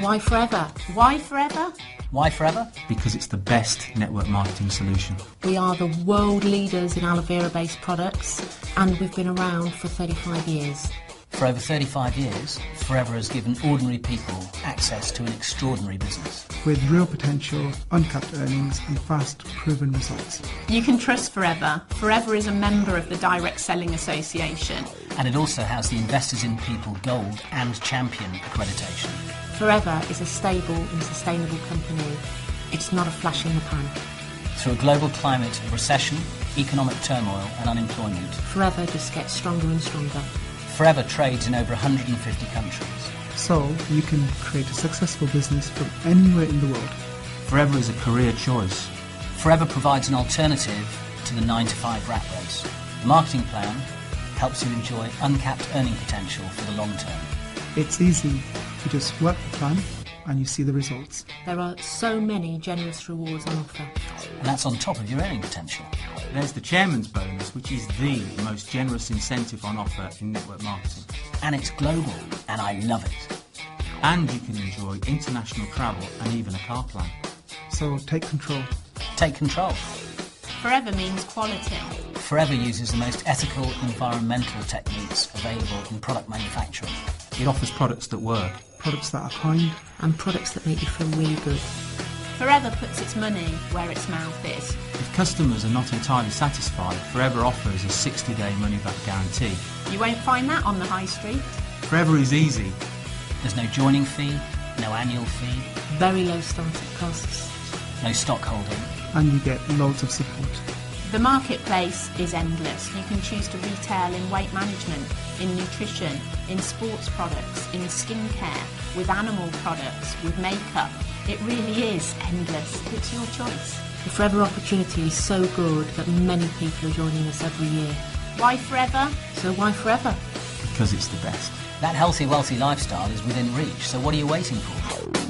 Why forever? Why forever? Why forever? Because it's the best network marketing solution. We are the world leaders in aloe vera based products and we've been around for 35 years. For over 35 years, Forever has given ordinary people access to an extraordinary business. With real potential, uncapped earnings, and fast, proven results. You can trust Forever. Forever is a member of the Direct Selling Association. And it also has the Investors in People Gold and Champion accreditation. Forever is a stable and sustainable company. It's not a flash in the pan. Through a global climate of recession, economic turmoil, and unemployment, Forever just gets stronger and stronger. Forever trades in over 150 countries. So you can create a successful business from anywhere in the world. Forever is a career choice. Forever provides an alternative to the 9 to 5 rat race. The marketing plan helps you enjoy uncapped earning potential for the long term. It's easy. You just work the plan and you see the results. There are so many generous rewards on offer. And that's on top of your earning potential. There's the chairman's bonus, which is the most generous incentive on offer in network marketing. And it's global, and I love it. And you can enjoy international travel and even a car plan. So take control. Take control. Forever means quality. Forever uses the most ethical environmental techniques available in product manufacturing. It offers products that work. Products that are kind. And products that make you feel really good. Forever puts its money where its mouth is. If customers are not entirely satisfied, Forever offers a 60 day money back guarantee. You won't find that on the high street. Forever is easy. There's no joining fee, no annual fee, Very low startup costs. No stock holding. And you get loads of support. The marketplace is endless. You can choose to retail in weight management, in nutrition, in sports products, in skincare, with animal products, with makeup. It really is endless. It's your choice. The Forever opportunity is so good that many people are joining us every year. Why forever? So why forever? Because it's the best. That healthy, wealthy lifestyle is within reach, so what are you waiting for?